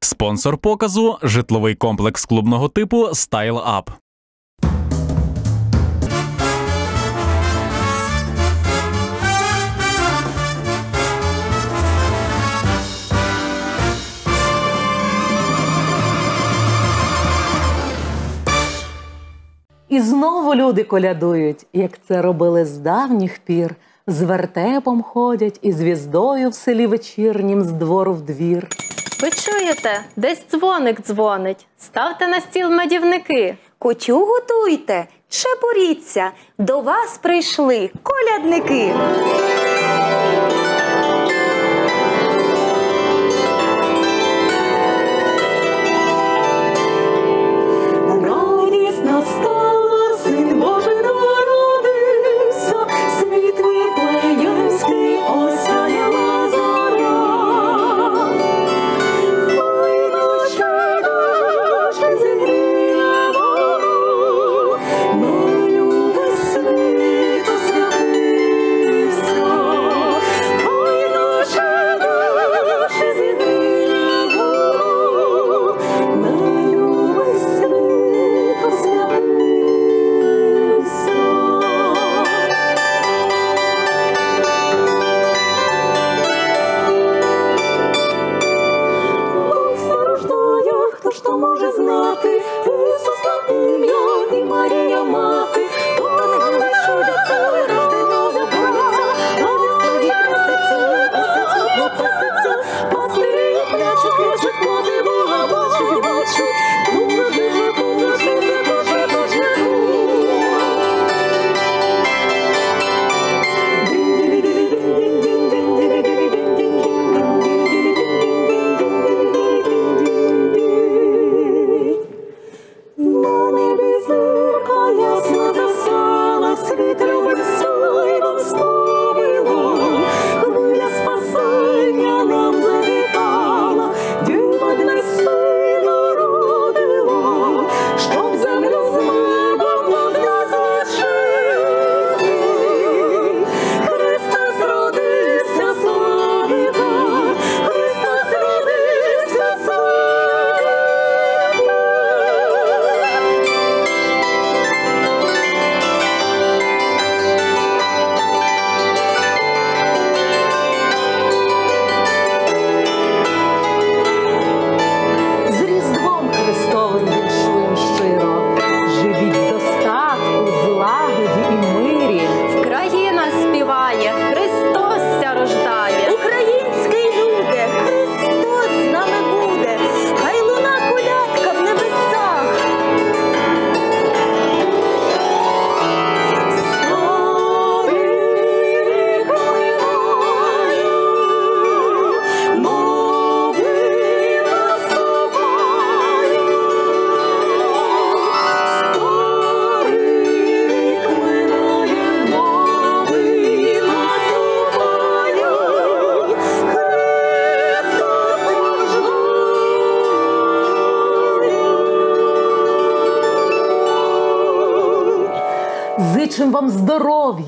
Спонсор показу житловий комплекс клубного типу Style Up. І знову люди колядують, як це робили з давніх пір. З вертепом ходять і звіздою в селі вечірнім з двору в двір. Ви чуєте, десь дзвоник дзвонить. Ставте на стіл медівники. Кутю готуйте, шепуріться, до вас прийшли колядники.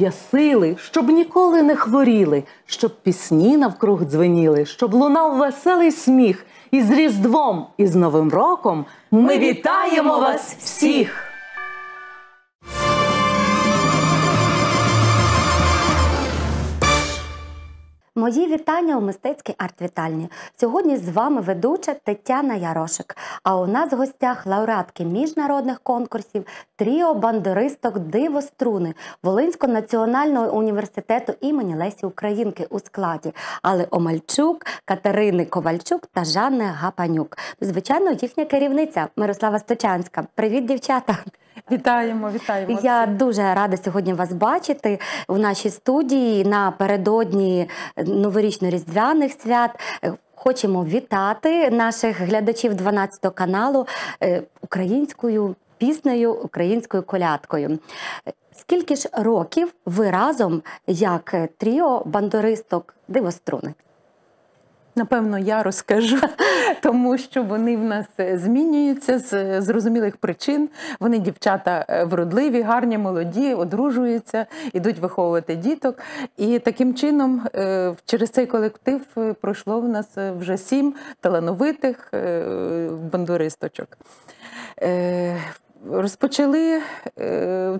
Здоров'я, сили, щоб ніколи не хворіли, щоб пісні навкруг дзвеніли, щоб лунав веселий сміх. І з Різдвом, і з Новим роком ми вітаємо вас всіх! Мої вітання у мистецькій арт-вітальні. Сьогодні з вами ведуча Тетяна Ярошик. А у нас в гостях лауреатки міжнародних конкурсів тріо бандеристок Диво струни Волинського національного університету імені Лесі Українки у складі Але Омальчук, Катерини Ковальчук та Жанни Гапанюк. Звичайно, їхня керівниця Мирослава Сточанська. Привіт, дівчата! Вітаємо, вітаємо. Я дуже рада сьогодні вас бачити в нашій студії напередодні новорічно-різдвяних свят. Хочемо вітати наших глядачів 12 каналу е, українською піснею, українською колядкою. Скільки ж років ви разом як тріо бандуристок дивоструни? Напевно, я розкажу, тому що вони в нас е, змінюються з е, зрозумілих причин. Вони дівчата е, вродливі, гарні, молоді, одружуються, ідуть виховувати діток. І таким чином через цей колектив пройшло в нас вже сім талановитих бандуристочок. Розпочали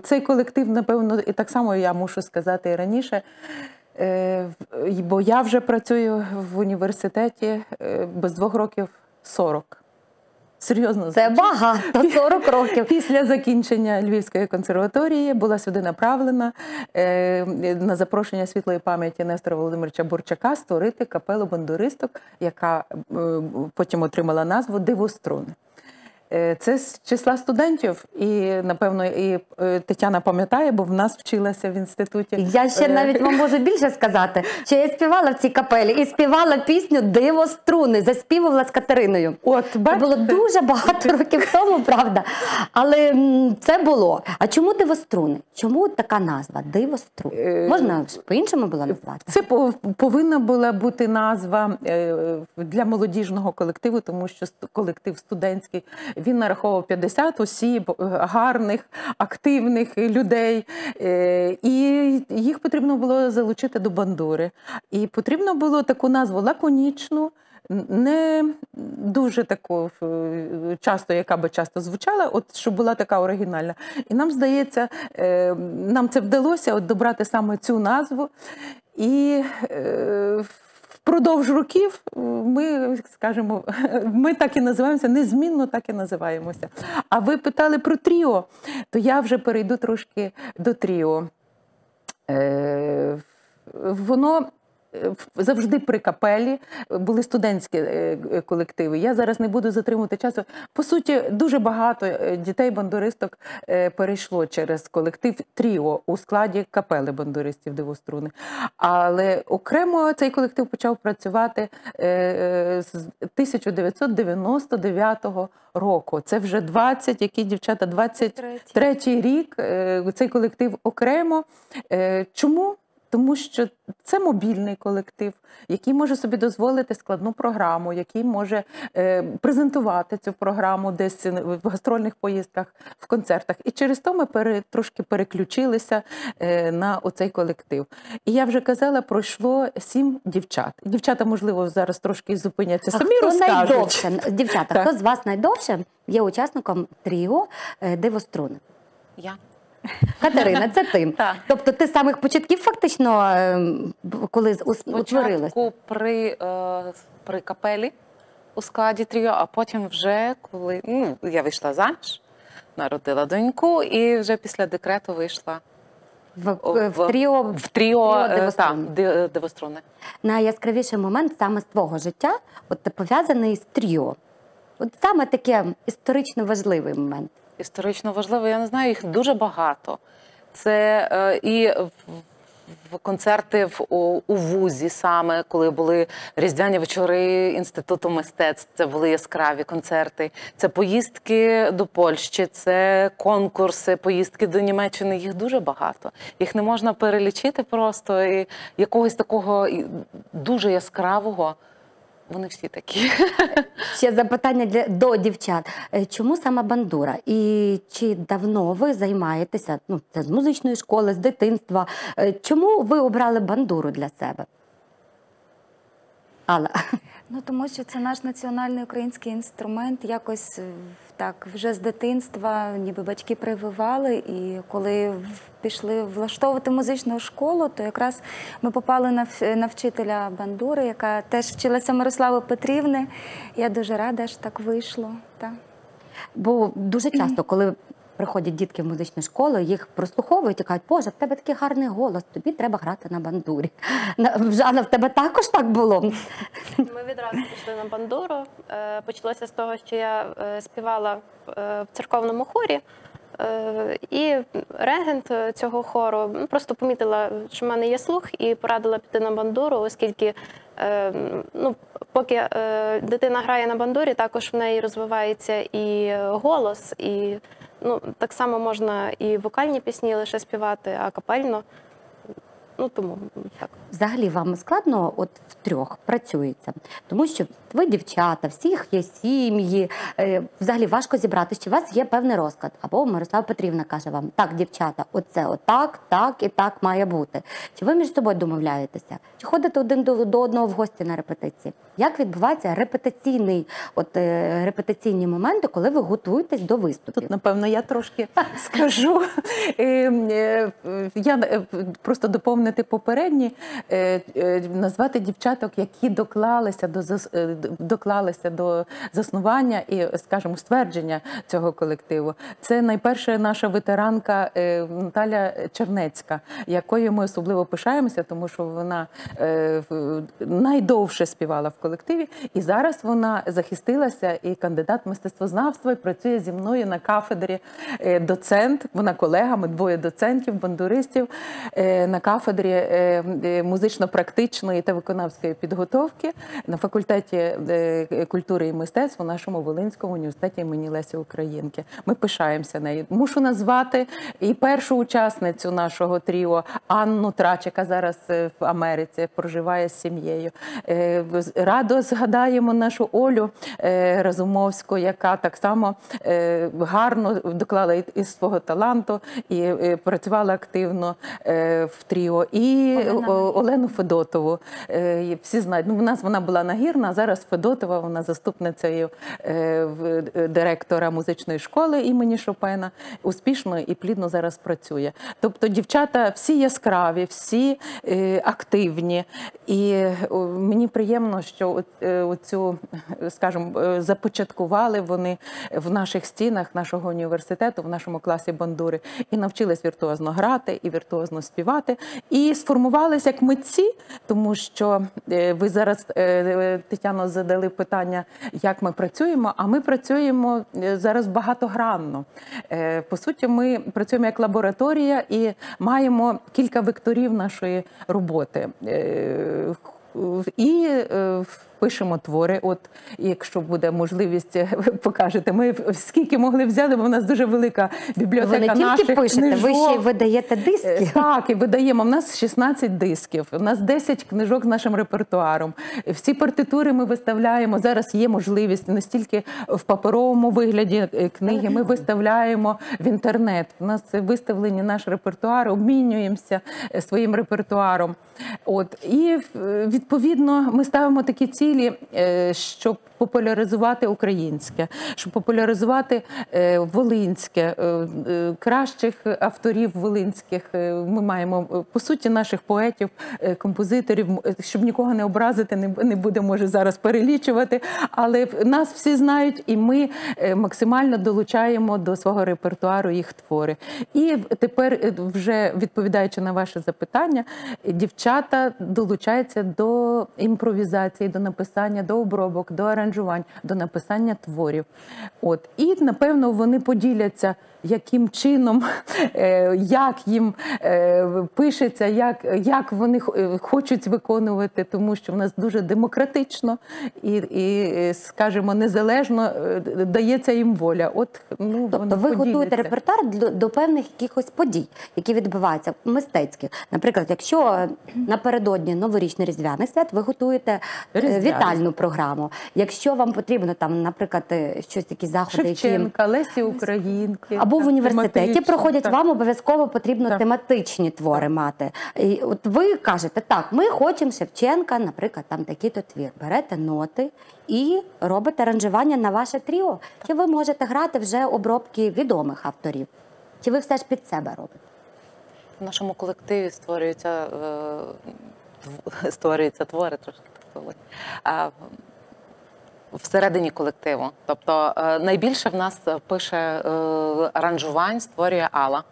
цей колектив, напевно, і так само я мушу сказати і раніше. Е, Бо я вже працюю в університеті е, без двох років 40. Серйозно Це багато 40 років. Після закінчення Львівської консерваторії була сюди направлена е, на запрошення світлої пам'яті Нестора Володимировича Бурчака створити капелу бандуристок, яка е, потім отримала назву Дивоструни. Е, Це з числа студентів, і напевно і е, Тетяна пам'ятає, бо в нас вчилася в інституті. Я ще Е, навіть вам можу більше сказати, що я співала в цій капелі і співала пісню Диво струни, заспівувала з Катериною. От Це було дуже багато років тому, правда. Але це було. А чому дивоструни? Чому така назва? Дивоструни? Е, Можна по-іншому було назвати? Це повинна була бути назва для молодіжного колективу, тому що колектив студентський він нараховував 50 осіб, е, гарних, активних людей, е, і їх потрібно було залучити до бандури. І потрібно було таку назву лаконічну. Не дуже таку е, часто, яка би часто звучала, от щоб була така оригінальна. І нам здається, нам це вдалося от добрати саме цю назву. І впродовж років е, ми скажімо, ми так і називаємося, незмінно так і називаємося. А ви питали про тріо, то я вже перейду трошки до тріо. Е, воно завжди при капелі були студентські е, е, колективи. Я зараз не буду затримувати часу. По суті, дуже багато е, дітей-бандуристок перейшло через колектив Тріо у складі капели бандуристів Дивоструни. Але окремо цей колектив почав працювати з 1999 року. Це вже 20, які дівчата 23 рік. Цей колектив окремо. Чому? Тому що це мобільний колектив, який може собі дозволити складну програму, який може е, презентувати цю програму десь в гастрольних поїздках, в концертах. І через то ми пере, трошки переключилися е, на оцей колектив. І я вже казала, пройшло сім дівчат. Дівчата, можливо, зараз трошки зупиняться. А Самі хто розкажуть. найдовше, дівчата, Так. хто з вас найдовше є учасником тріо е, Дивоструни? Я. Катерина, це ти. Так. Тобто ти з самих початків фактично, е, коли утворилась? Спочатку при, е, при капелі у складі тріо, а потім вже коли ну, я вийшла заміж, народила доньку, і вже після декрету вийшла В, в, в, тріо в тріо, тріо е, та, Дивоструни. найяскравіший момент саме з твого життя, от ти пов'язаний з тріо. От саме таке історично важливий момент. Історично важливо. Я не знаю, їх дуже багато. Це е, і в, концерти в у, у вузі, саме коли були різдвяні вечори інституту мистецтв. Це були яскраві концерти. Це поїздки до Польщі, це конкурси, поїздки до Німеччини. Їх дуже багато. Їх не можна перелічити просто і якогось такого дуже яскравого. Вони всі такі. Ще запитання для до дівчат. Е, Чому саме бандура? І чи давно ви займаєтеся? Ну, це з музичної школи, з дитинства. Е, Чому ви обрали бандуру для себе? Алла. Ну тому що це наш національний український інструмент. Якось е, так вже з дитинства, ніби батьки прививали. І коли пішли влаштовувати музичну школу, то якраз ми попали на на вчителя бандури, яка теж вчилася Мирослави Петрівни. Я дуже рада, що так вийшло. Так. Бо дуже часто, коли приходять дітки в музичну школу, їх прослуховують і кажуть, Боже, в тебе такий гарний голос, тобі треба грати на бандурі. На- Жанна, в тебе також так було? Ми відразу пішли на бандуру. Е, Почалося з того, що я е, співала е, в церковному хорі. І регент цього хору ну, просто помітила, що в мене є слух, і порадила піти на бандуру, оскільки ну, поки дитина грає на бандурі, також в неї розвивається і голос, і ну, так само можна і вокальні пісні лише співати, а капельно Ну тому так. Взагалі вам складно от втрьох працюється, тому що ви дівчата, всіх є сім'ї. е, Взагалі важко зібрати, чи у вас є певний розклад. Або Мирослава Петрівна каже вам: так, дівчата, оце отак, так і так має бути. Чи ви між собою домовляєтеся? Чи ходите один до одного в гості на репетиції? Як відбувається репетиційний, от е, репетиційні моменти, коли ви готуєтесь до виступів? Тут, напевно, я трошки скажу. Е, е, Я е, просто доповнити попередні, е, назвати дівчаток, які доклалися до доклалися до заснування і, скажімо, ствердження цього колективу. Це найперша наша ветеранка Наталя Чернецька, якою ми особливо пишаємося, тому що вона найдовше співала в колективі, і зараз вона захистилася і кандидат мистецтвознавства і працює зі мною на кафедрі е, доцент. Вона колега, ми двоє доцентів, бандуристів е, на кафедрі е, музично-практичної та виконавської підготовки на факультеті культури і мистецтв у нашому Волинському університеті імені Лесі Українки. Ми пишаємося нею. Мушу назвати і першу учасницю нашого тріо Анну Трач, яка зараз в Америці проживає з сім'єю. Радо згадаємо нашу Олю е, Разумовську, яка так само е, гарно доклала і- свого таланту і працювала активно е, в тріо. І Олена. Олену Федотову. Всі знають. Ну, у нас вона була нагірна, а зараз Федотова, вона заступницею директора музичної школи імені Шопена. Успішно і плідно зараз працює. Тобто, дівчата всі яскраві, всі активні. І мені приємно, що от, е, оцю, скажімо, е, започаткували вони в наших стінах нашого університету, в нашому класі бандури, і навчились віртуозно грати і віртуозно співати. І сформувалися як митці, тому що е, ви зараз, Тетяно, задали питання, як ми працюємо. А ми працюємо зараз багатогранно. По суті, ми працюємо як лабораторія і маємо кілька векторів нашої роботи. І е, пишемо твори. От якщо буде можливість, ви покажете. Ми скільки могли взяти, бо в нас дуже велика бібліотека Ви не тільки наших пишете, ви ще й видаєте диски. Е, Так, і видаємо. У нас 16 дисків, у нас 10 книжок з нашим репертуаром. Всі партитури ми виставляємо. Зараз є можливість не стільки в паперовому вигляді е, книги. Ми виставляємо в інтернет. У нас виставлені наш репертуар, обмінюємося е, своїм репертуаром. От і е, відповідно ми ставимо такі цілі, е, щоб популяризувати українське, щоб популяризувати е, волинське, е, е, кращих авторів волинських. Ми маємо по суті наших поетів, композиторів, щоб нікого не образити, не, б- не будемо може зараз перелічувати. Але нас всі знають, і ми максимально долучаємо до свого репертуару їх твори. І тепер, вже відповідаючи на ваше запитання, дівчата долучаються до імпровізації, до написання, до обробок, до аранжувань, до написання творів. От і напевно вони поділяться. Яким чином, е, як їм е, пишеться, як, як вони е, хочуть виконувати, тому що в нас дуже демократично і, і скажімо, незалежно дається їм воля. От ну Тобто ви готуєте репертуар до, до певних якихось подій, які відбуваються мистецьких. Наприклад, якщо напередодні новорічних різдвяних свят ви готуєте Різдвяних. вітальну програму. Якщо вам потрібно там, наприклад, щось якісь заходи, які Лесі Українки або в університеті тематичні, проходять, так. вам обов'язково потрібно Так. тематичні твори мати. І от ви кажете, так, ми хочемо Шевченка, наприклад, там такий-то твір. Берете ноти і робите аранжування на ваше тріо. Чи ви можете грати вже обробки відомих авторів? Чи ви все ж під себе робите? В нашому колективі створюються, е, створюються твори трошки всередині колективу. Тобто е, найбільше в нас пише е, аранжувань, створює Алла.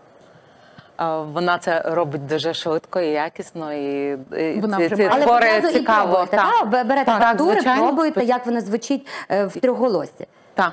Е, Вона це робить дуже швидко і якісно, і, і Вона ці, вже ці твори цікаво. пробуєте, так. та? Берете Так, звичайно. пробуєте, як воно звучить в трьохголосі. Так.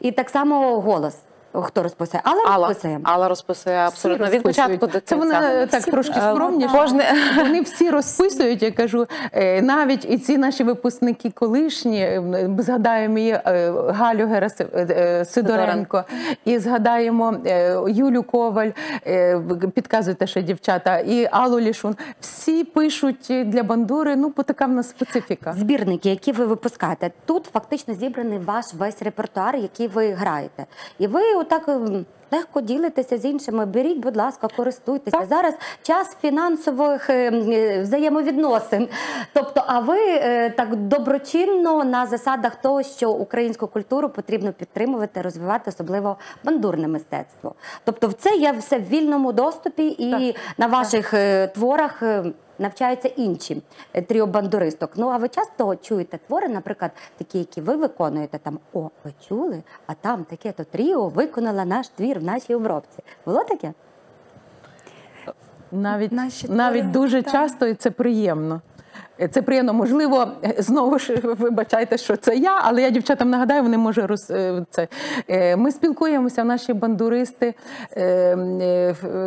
І так само голос. Хто розписує? Алла, Алла, розписує. Алла розписує абсолютно від початку до Це вони е, так трошки Е, скромніше. Кожне Вони всі розписують, я кажу, е, навіть і ці наші випускники колишні, е, згадаємо е, Галю Гераси е, е, Сидоренко, і згадаємо е, Юлю Коваль, е, підказуйте ще дівчата, і Аллу Лішун. Всі пишуть для бандури, ну, бо така в нас специфіка. Збірники, які ви випускаєте, тут фактично зібраний ваш весь репертуар, який ви граєте. І ви отак ем, легко ділитеся з іншими. Беріть, будь ласка, користуйтеся. Зараз час фінансових ем, е, взаємовідносин. Тобто, а ви е, так доброчинно на засадах того, що українську культуру потрібно підтримувати, розвивати, особливо бандурне мистецтво. Тобто, в це є все в вільному доступі, і на ваших е, творах. Е, навчаються інші тріо тріобандуристок. Ну а ви часто чуєте твори, наприклад, такі, які ви виконуєте там О, ви чули? А там таке то тріо виконала наш твір в нашій обробці. Було таке? Навіть, Наші навіть твори, дуже так. часто і це приємно. Е, Це приємно, можливо, е, знову ж вибачайте, що це я, але я дівчатам нагадаю, вони може роз е, це. Ми спілкуємося, наші бандуристи,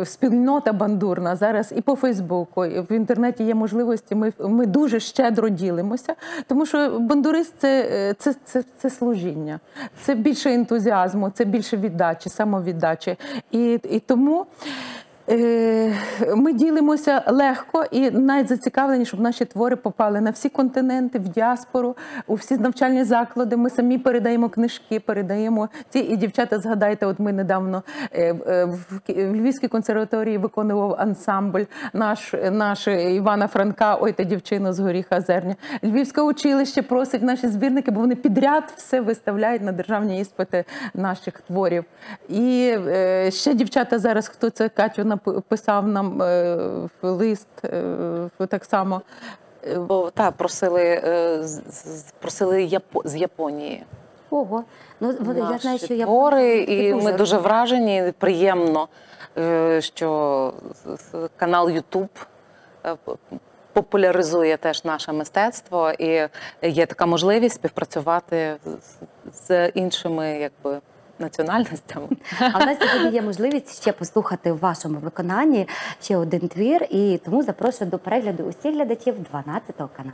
спільнота бандурна зараз і по Фейсбуку, і в інтернеті є можливості. Ми, ми дуже щедро ділимося, тому що бандурист це, це, це, це служіння, це більше ентузіазму, це більше віддачі, самовіддачі. І, і тому. Е, Ми ділимося легко і навіть зацікавлені, щоб наші твори попали на всі континенти, в діаспору, у всі навчальні заклади. Ми самі передаємо книжки, передаємо ці. І дівчата, згадайте, от ми недавно е, е, в Львівській консерваторії виконував ансамбль наш, наш Івана Франка, ой та дівчина з горіха зерня. Львівське училище просить наші збірники, бо вони підряд все виставляють на державні іспити наших творів. І ще дівчата зараз, хто це Катю написав нам е, в лист, е, так само. Бо так, просили, е, просили Япо- з Японії. Ого. Ну я знаю, що я твори, і дуже ми дуже вражені. Приємно, що канал е, популяризує теж наше мистецтво, і є така можливість співпрацювати з іншими якби національностями. А в нас сьогодні є можливість ще послухати в вашому виконанні ще один твір, і тому запрошую до перегляду усіх глядачів 12 каналу.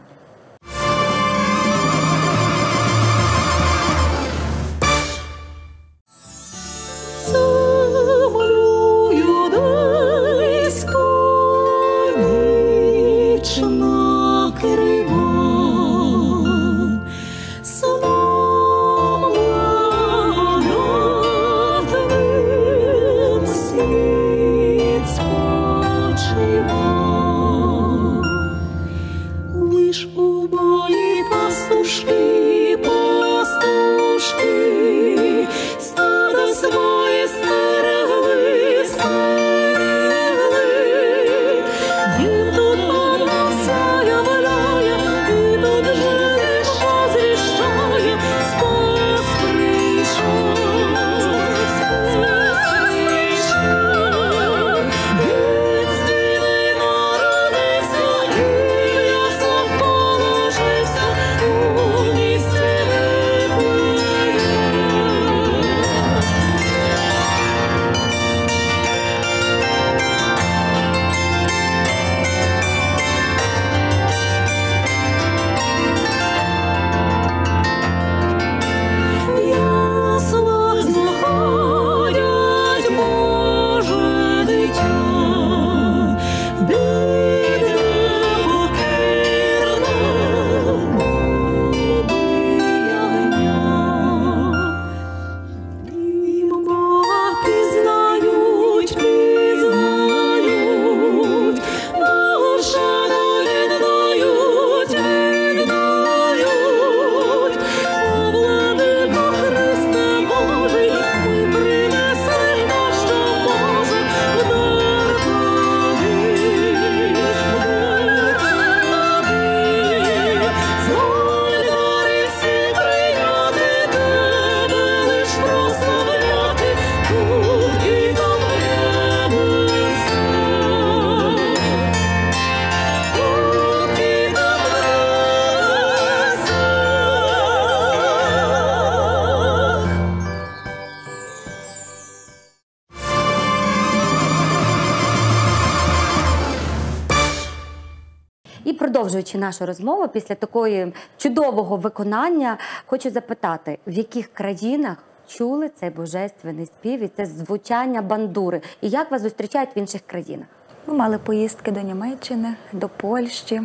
Продовжуючи нашу розмову, після такої чудового виконання, хочу запитати, в яких країнах чули цей божественний спів і це звучання бандури? І як вас зустрічають в інших країнах? Ми мали поїздки до Німеччини, до Польщі,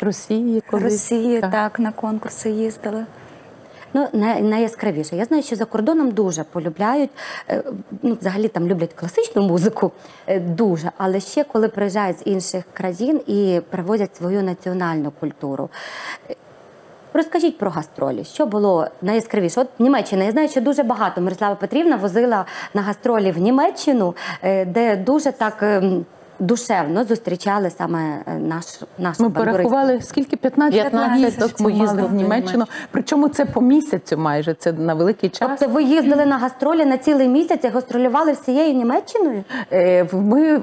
Росії, колись. Росії, Так. так, на конкурси їздили. Ну, найяскравіше. Я знаю, що за кордоном дуже полюбляють, е, ну, взагалі там люблять класичну музику е, дуже, але ще коли приїжджають з інших країн і привозять свою національну культуру. Розкажіть про гастролі, що було найяскравіше? От Німеччина. Я знаю, що дуже багато Мирослава Петрівна возила на гастролі в Німеччину, е, де дуже так ем, душевно зустрічали саме е, наш наш Ми порахували скільки 15, 15 поїздок ми їздили в Німеччину. Причому це по місяцю майже, це на великий час. Тобто ви їздили на гастролі на цілий місяць і гастролювали всією Німеччиною? Е, Ми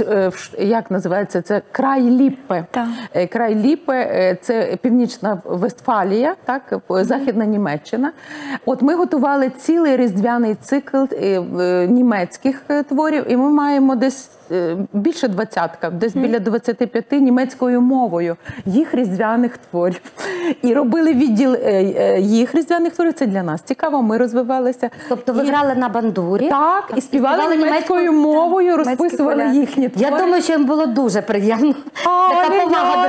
е, як називається це край Ліппе. Так. Край Ліппе е, це північна Вестфалія, так західна Німеччина. От ми готували цілий різдвяний цикл німецьких творів, і ми маємо десь. Більше двадцятка, десь біля 25 німецькою мовою їх різдвяних творів. І робили відділ е, е, їх різдвяних творів. Це для нас цікаво. Ми розвивалися. Тобто ви І- грали на бандурі? так, і співали співали німецькою німецькою? мовою, розписували їхні твори. Я думаю, що їм було дуже приємно.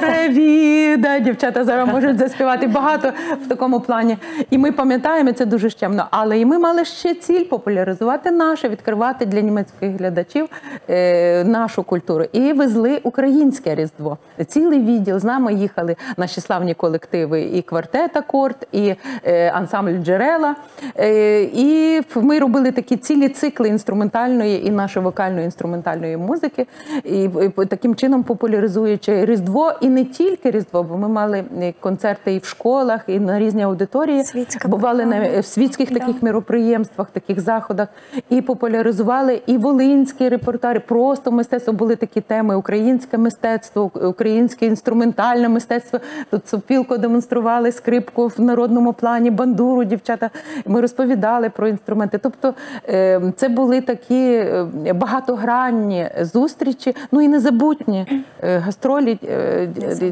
Ревіда, дівчата зараз можуть заспівати багато в такому плані. І ми пам'ятаємо це дуже щемно. Але і ми мали ще ціль популяризувати наше, відкривати для німецьких глядачів е, нашу культуру. І везли українське різдво. Цілий відділ з нами їхали наші славні колективи, і квартет Акорд, і е, ансамбль Джерела. Е, і ми робили такі цілі цикли інструментальної і нашої вокальної інструментальної музики, і, таким чином популяризуючи Різдво, і не тільки Різдво, бо ми мали е, концерти і в школах, і на різні аудиторії. Світська бували на в світських Да. таких мероприємствах, таких заходах, і популяризували і волинський репертуар, просто мистецтво були такі теми: українське мистецтво, українське інструментальне мистецтво. Тут сопілко демонстрували скрипку в народному плані, бандуру, дівчата. Ми розповідали про інструменти. Тобто е, це були такі е, багатогранні зустрічі, ну і незабутні е, гастролі.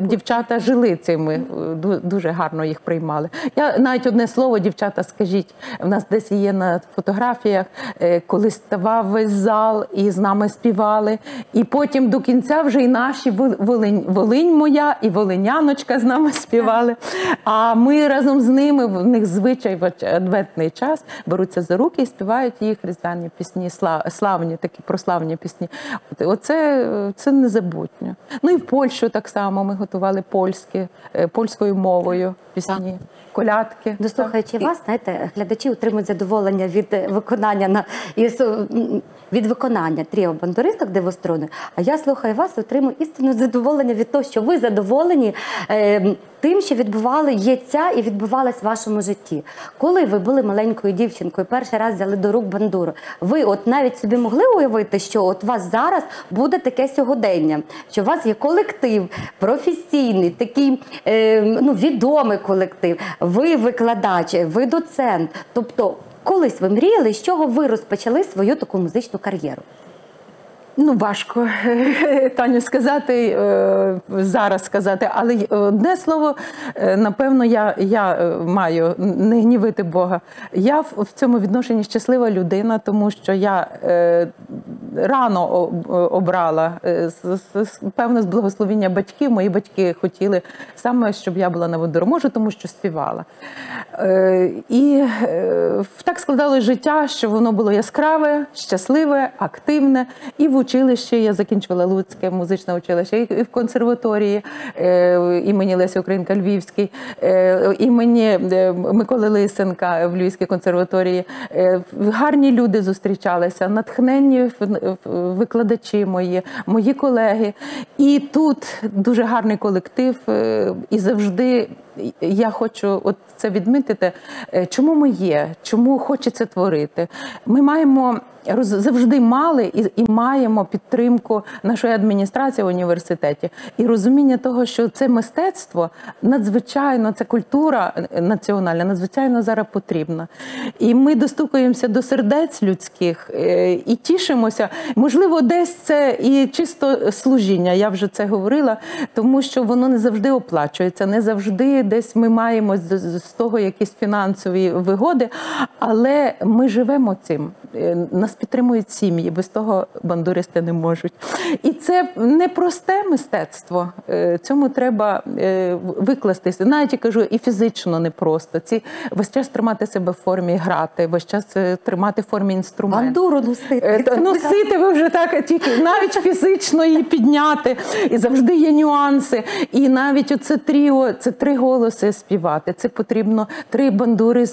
Дівчата жили цими, дуже гарно їх приймали. Я навіть одне слово, дівчата, скажіть, в нас десь є на фотографіях, коли ставав весь зал і з нами співали. І потім до кінця вже і наші Волинь, Волинь моя і Волиняночка з нами співали. А ми разом з ними в них звичай в адвентний час беруться за руки і співають їх різдвяні пісні, сла- славні, такі прославні пісні. Оце це незабутньо. Ну і в Польщу так само ми готували польські, е, польською мовою пісні, колядки. Дослухаючи вас, знаєте, глядачі отримують задоволення від е, виконання на від виконання тріо бандуристок А я слухаю вас, отримую істинне задоволення від того, що ви задоволені е, тим, що відбували єця і відбувалось в вашому житті. Коли ви були маленькою дівчинкою, перший раз взяли до рук бандуру, ви от навіть собі могли уявити, що от у вас зараз буде таке сьогодення, що у вас є колектив професійний, такий е, ну, відомий колектив, ви викладач, ви доцент. Тобто, колись ви мріяли, з чого ви розпочали свою таку музичну кар'єру? Ну, важко Таню сказати е, зараз сказати, але одне слово, е, напевно, я, я е, маю не гнівити Бога. Я в, цьому відношенні щаслива людина, тому що я рано обрала е, з- благословіння батьків. Мої батьки хотіли саме, щоб я була на водороможу, тому що співала. І так складалось життя, що воно було яскраве, щасливе, активне. І училищі я закінчувала Луцьке музичне училище, і в консерваторії е, імені Лесі Українка Львівській, е, імені е, Миколи Лисенка в Львівській консерваторії. Гарні люди зустрічалися, натхненні викладачі мої, мої колеги. І тут дуже гарний колектив, і завжди я хочу от це відмітити, е, чому ми є, чому хочеться творити. Ми маємо завжди мали і, і маємо підтримку нашої адміністрації в університеті і розуміння того, що це мистецтво надзвичайно, це культура е, національна, надзвичайно зараз потрібна. І ми достукуємося до сердець людських е, і тішимося. Можливо, десь це і чисто служіння. Я вже це говорила, тому що воно не завжди оплачується, не завжди десь ми маємо з, з того якісь фінансові вигоди, але ми живемо цим. Е, Нас підтримують сім'ї, без того бандуристи не можуть. І це не просте мистецтво. Е, Цьому треба е, викластися. Навіть я кажу, і фізично непросто. Ці весь час тримати себе в формі грати, весь час тримати в формі інструмент. Бандуру носити. Носити ви вже так, тільки навіть фізично її підняти, і завжди є нюанси. І навіть оце тріо, це три голоси співати. Це потрібно три бандури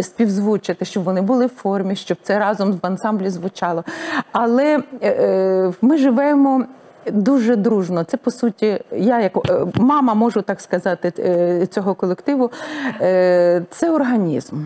співзвучити, щоб вони були в формі, щоб це разом в ансамблі звучало. Але е, е, ми живемо. Дуже дружно. Це по суті, я як е, мама можу так сказати е, цього колективу. Це організм.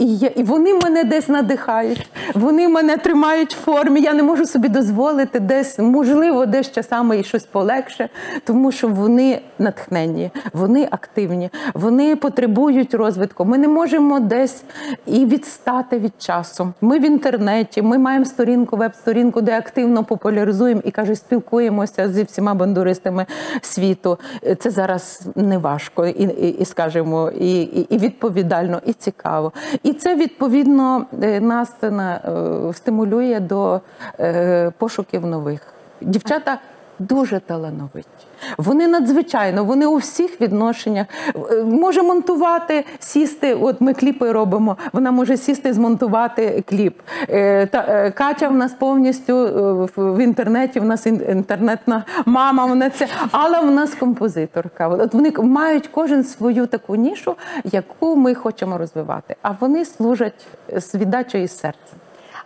І, я, і вони мене десь надихають, вони мене тримають в формі. Я не можу собі дозволити десь, можливо, десь часами і щось полегше, тому що вони натхненні, вони активні, вони потребують розвитку. Ми не можемо десь і відстати від часу. Ми в інтернеті, ми маємо сторінку, веб-сторінку, де активно популяризуємо і каже, спілкуємося зі всіма бандуристами світу. Це зараз не важко, і, і, і скажімо, і, і, відповідально, і цікаво. І це відповідно е, нас е, стимулює до е, пошуків нових. Дівчата дуже талановиті. Вони надзвичайно, вони у всіх відношеннях Е, може монтувати, сісти. От ми кліпи робимо. Вона може сісти, змонтувати кліп. Е, Та е, Катя в нас повністю в- інтернеті. В нас інтернетна мама. Вона це, але в нас композиторка. От вони мають кожен свою таку нішу, яку ми хочемо розвивати. А вони служать з віддачею і.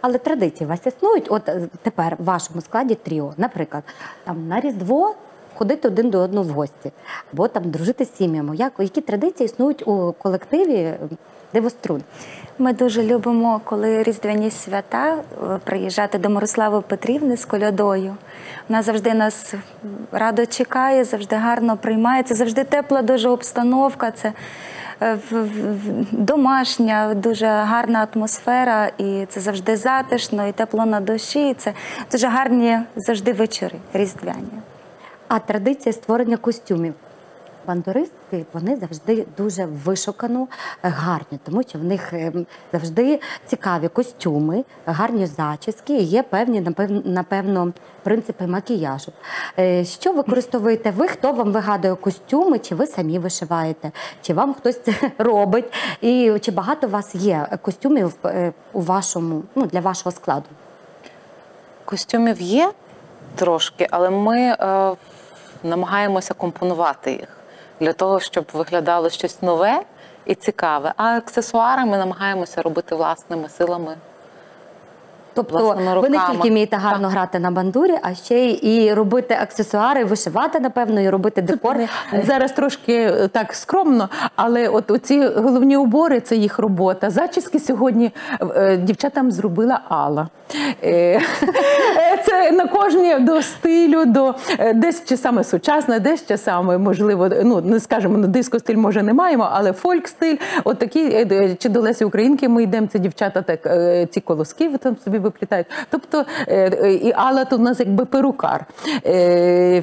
Але традиції у вас існують. От е, тепер в вашому складі тріо, наприклад, там на Різдво ходити один до одного в гості, або там дружити з сім'ями. Як які традиції існують у колективі е, Дивострун? Ми дуже любимо, коли різдвяні свята е, приїжджати до Мирослави Петрівни з колядою. Вона завжди нас радо чекає, завжди гарно приймає. Це завжди тепла дуже обстановка. Це домашня, дуже гарна атмосфера, і це завжди затишно і тепло на душі. І це дуже гарні завжди вечори різдвяні. А традиція створення костюмів. Бандуристи вони завжди дуже вишукано е, гарні, тому що в них е, завжди цікаві костюми, гарні зачіски, є певні, напевно, принципи макіяжу. Е, Що використовуєте ви? Хто вам вигадує костюми? Чи ви самі вишиваєте? Чи вам хтось це робить? І чи багато у вас є костюмів у вашому ну для вашого складу? Костюмів є трошки, але ми намагаємося компонувати їх для того, щоб виглядало щось нове і цікаве. А аксесуари ми намагаємося робити власними силами. Тобто ви не тільки вмієте гарно грати на бандурі, а ще й і робити аксесуари, вишивати, напевно, і робити декор. Зараз трошки е, так скромно, але от оці головні убори це їх робота. Зачіски сьогодні е, дівчатам зробила Алла. Е, Це на кожній до стилю, до десь чи саме сучасне, десь чи саме можливо, ну не скажемо, ну, диско-стиль може не маємо, але фольк-стиль. От такі чи до Лесі Українки ми йдемо. Це дівчата так ці колоски ви там собі виплітають. Тобто е, е, і Алла тут у нас якби перукар. Е,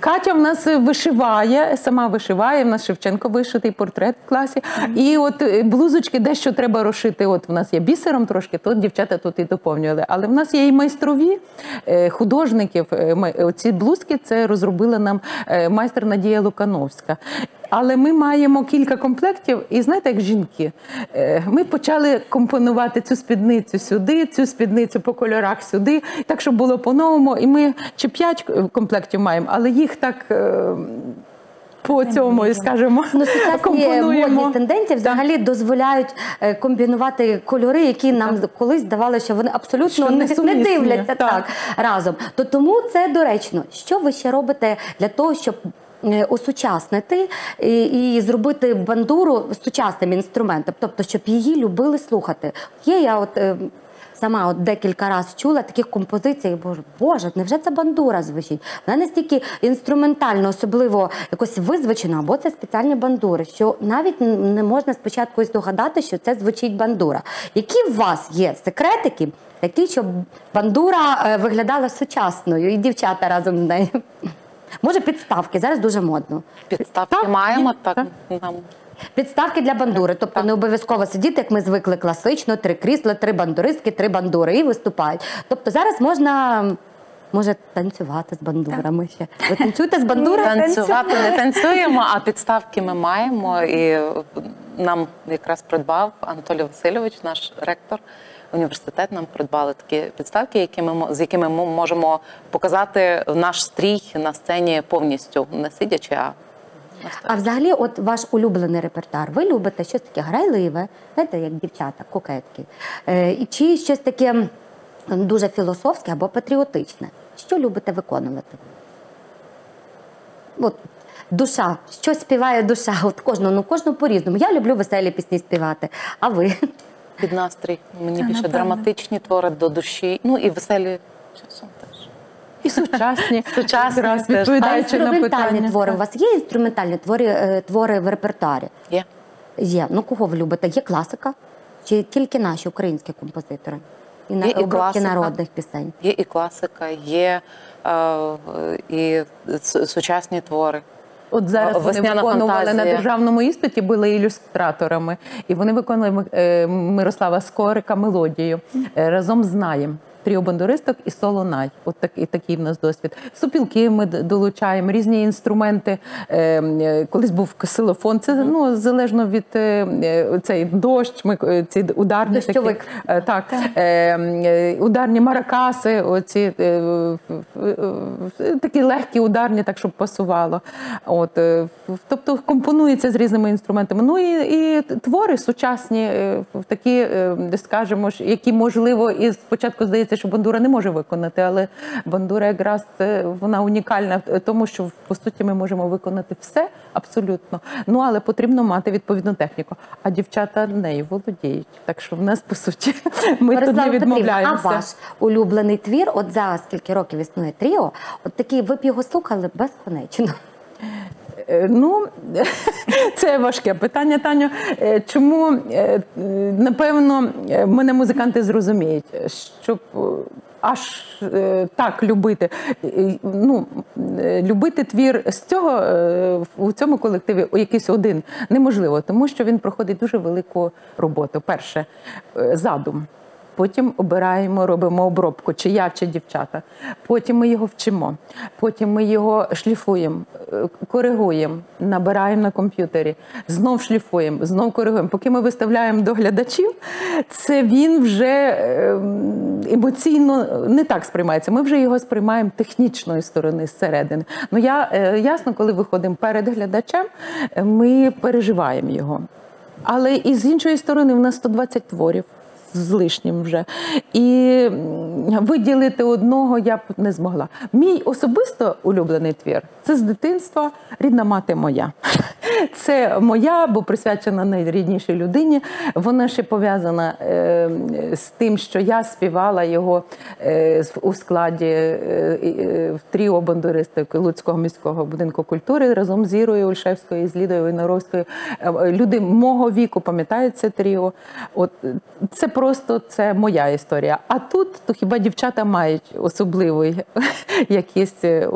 Катя в нас вишиває, сама вишиває. В нас Шевченко вишитий портрет в класі. І от блузочки дещо треба розшити. От в нас є бісером трошки, то дівчата тут і доповнювали. Але в нас є і майстрові художників. Оці блузки це розробила нам майстер Надія Лукановська. Але ми маємо кілька комплектів, і знаєте, як жінки, е, ми почали компонувати цю спідницю сюди, цю спідницю по кольорах сюди, так щоб було по-новому. І ми чи п'ять комплектів маємо, але їх так е, по цьому, скажімо, Ну, сучасні модні тенденції взагалі дозволяють е, комбінувати кольори, які нам колись здавалося, що вони абсолютно Що не, не дивляться так. так. разом. То тому це доречно. Що ви ще робите для того, щоб осучаснити і, і зробити бандуру сучасним інструментом, тобто, щоб її любили слухати. Є я от. е, Сама от декілька разів чула таких композицій, боже, боже, невже це бандура звучить? Вона настільки інструментально, особливо якось визвучена, або це спеціальні бандури, що навіть не можна спочатку і здогадати, що це звучить бандура. Які в вас є секретики, такі, щоб бандура е, виглядала сучасною, і дівчата разом з нею? Може, підставки, зараз дуже модно. Підставки Так, маємо, так, так. нам Підставки для бандури, тобто не обов'язково сидіти, як ми звикли класично, три крісла, три бандуристки, три бандури і виступають. Тобто зараз можна. Може танцювати з бандурами ще. Ви танцюєте з бандурами? танцювати не танцюємо, а підставки ми маємо. І нам якраз придбав Анатолій Васильович, наш ректор університет. Нам придбали такі підставки, які ми з якими ми можемо показати наш стрій на сцені повністю не сидячи, а. А взагалі, от ваш улюблений репертуар, ви любите щось таке грайливе, знаєте, як дівчата, кокетки, е, чи щось таке дуже філософське або патріотичне? Що любите виконувати? От душа, що співає душа? От кожного, ну кожного по-різному. Я люблю веселі пісні співати. А ви? Під настрій. Мені Та, більше драматичні твори до душі. Ну і веселі часом теж. І сучасні, Сучасні якраз теж. А відповідаючи на інструментальні питання. твори у вас є інструментальні твори, е, твори в репертуарі? Є. Є. Ну кого ви любите? Є класика? Чи тільки наші українські композитори? І на Є і класика. народних пісень. Є і класика, є е, і сучасні твори. От зараз вони виконували виконували на державному іспиті, були ілюстраторами, і вони виконували Мирослава Скорика мелодію е, разом з Наєм. Тріо бандуристок і соло най. От так, і такий в нас досвід. Супілки ми долучаємо, різні інструменти. Е, е, колись був ксилофон. Це ну залежно від е, е, цей дощ. Ми ці ударні такі, так, е, е, ударні маракаси, оці такі легкі ударні, так щоб пасувало. От, тобто компонується з різними інструментами. Ну і, і твори сучасні, такі, е, скажімо, які можливо, і спочатку здається, що бандура не може виконати, але бандура якраз е, вона унікальна в тому, що по суті ми можемо виконати все абсолютно. Ну але потрібно мати відповідну техніку. А дівчата нею володіють. Так що в нас по суті ми тут не відмовляємося. а ваш улюблений твір, от за скільки років існує тріо, от такий ви б його слухали безконечно. Е, Ну, це важке питання, Таню. Е, Чому е, напевно мене музиканти зрозуміють, щоб аж так любити. Ну, любити твір з цього у цьому колективі якийсь один неможливо, тому що він проходить дуже велику роботу. Перше, задум. Потім обираємо, робимо обробку, чи я, чи дівчата. Потім ми його вчимо. Потім ми його шліфуємо, е, коригуємо, набираємо на комп'ютері, знов шліфуємо, знов коригуємо. Поки ми виставляємо до глядачів, це він вже е, емоційно не так сприймається. Ми вже його сприймаємо технічної сторони зсередини. Ну я е, ясно, коли виходимо перед глядачем, ми переживаємо його. Але і з іншої сторони, в нас 120 творів з лишнім вже. І виділити одного я б не змогла. Мій особисто улюблений твір це з дитинства рідна мати моя. Це моя, бо присвячена найріднішій людині. Вона ще пов'язана е, з тим, що я співала його е, у складі е, в тріо бандуристок Луцького міського будинку культури разом з Ірою Ольшевською, з Лідою Войнаровською. Люди мого віку пам'ятають це тріо. Це просто це моя історія. А тут то хіба дівчата мають особливий якийсь е,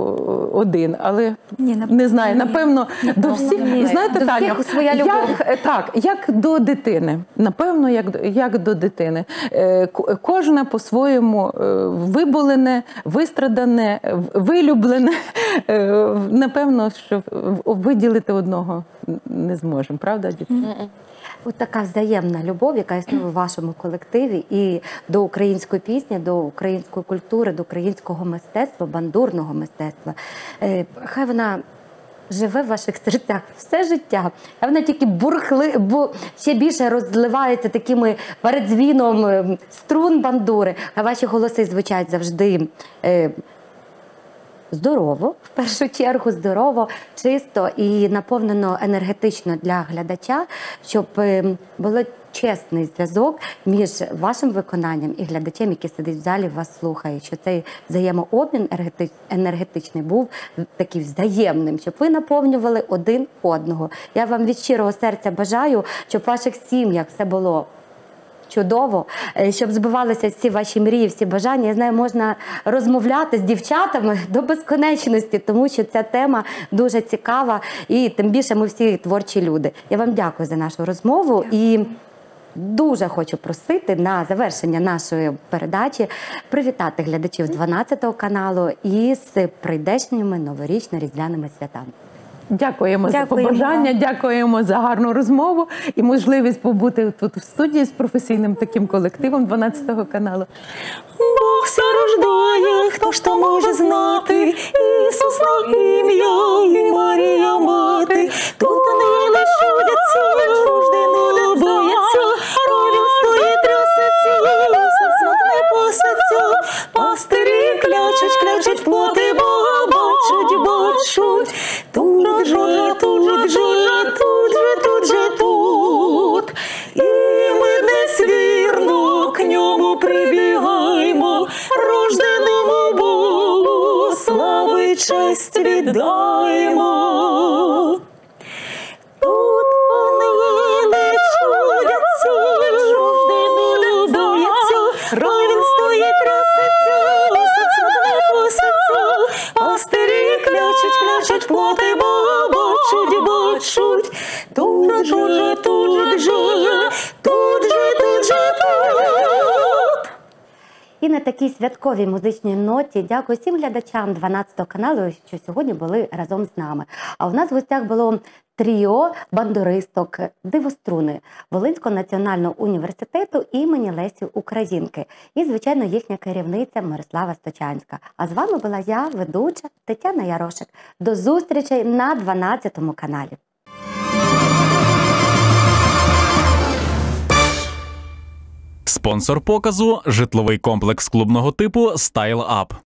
один, але Ні, нап- не знаю. ні. Напевно, до всіх Ні. знаєте, До всіх своя любов. як, так, як до дитини. Напевно, як, до- як до дитини. Е, Кожна по-своєму е, виболене, вистрадане, вилюблене. Напевно, що виділити одного не зможемо, правда, діти? От така взаємна любов, яка існує у вашому колективі, і до української пісні, до української культури, до українського мистецтва, бандурного мистецтва. Е, Хай вона. Живе в ваших серцях все життя, а вона тільки бурхли, бо ще більше розливається такими передзвіном е, струн бандури, а ваші голоси звучать завжди е, здорово, в першу чергу, здорово, чисто і наповнено енергетично для глядача, щоб е, було чесний зв'язок між вашим виконанням і глядачем, який сидить в залі, вас слухає, що цей взаємообмін енергети- енергетичний був такий взаємним, щоб ви наповнювали один одного. Я вам від щирого серця бажаю, щоб в ваших сім'ях все було чудово, е, щоб збивалися всі ваші мрії, всі бажання. Я знаю, можна розмовляти з дівчатами до безконечності, тому що ця тема дуже цікава, і тим більше ми всі творчі люди. Я вам дякую за нашу розмову і. Дуже хочу просити на завершення нашої передачі привітати глядачів 12-го каналу із прийдешніми новорічно-різдвяними святами. Дякуємо, за побажання, дякуємо за гарну розмову і можливість побути тут в студії з професійним таким колективом 12 каналу. Бог ся рождає, хто ж то може знати, Ісус на ім'я і Марія мати, тут нині чудяться, рождено пастирі клячуть, клячуть, плоти Бога бачать, бачуть, тут же, тут же, тут же, тут же, тут, і ми десь вірно к ньому прибігаємо, рожденому Богу, слави честь віддаємо. Такій святковій музичній ноті дякую всім глядачам 12 каналу, що сьогодні були разом з нами. А у нас в гостях було тріо бандуристок дивоструни Волинського національного університету імені Лесі Українки. І, звичайно, їхня керівниця Мирослава Сточанська. А з вами була я, ведуча Тетяна Ярошик. До зустрічей на 12 каналі. Спонсор показу житловий комплекс клубного типу Style Up.